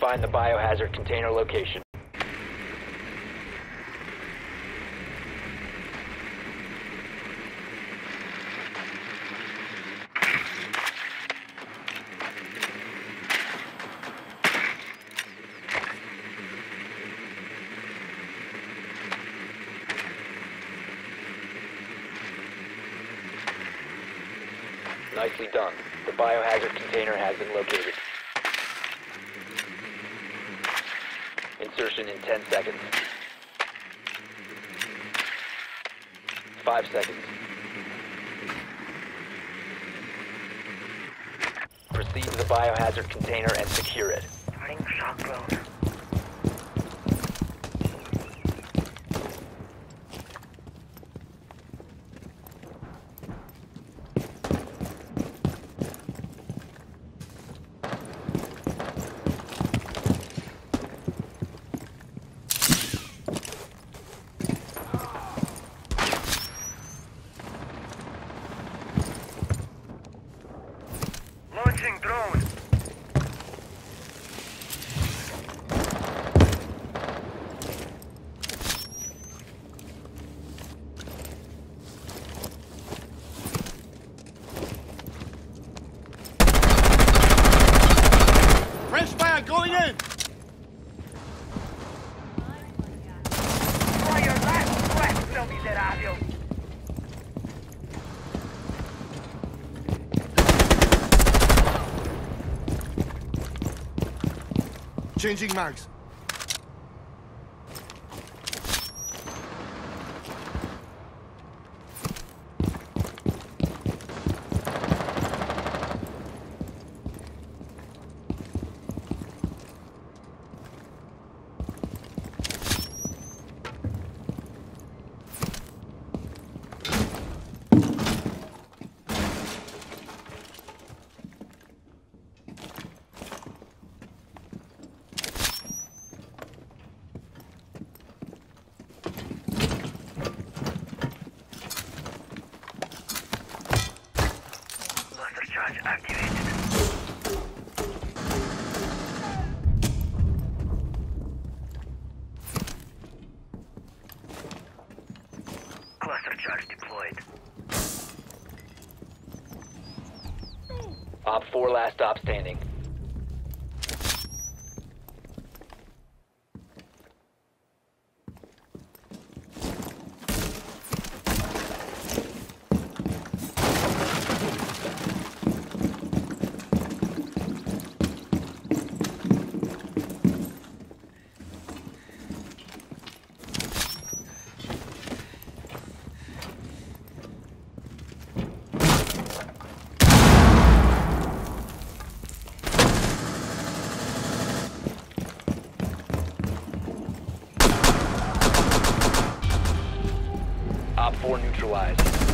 Find the biohazard container location. Nicely done. The biohazard container has been located. Insertion in 10 seconds. 5 seconds. Proceed to the biohazard container and secure it. Starting shock drone. Changing mags. Charge activated. Cluster charge deployed. Op 4 last stop standing. Op 4 neutralized.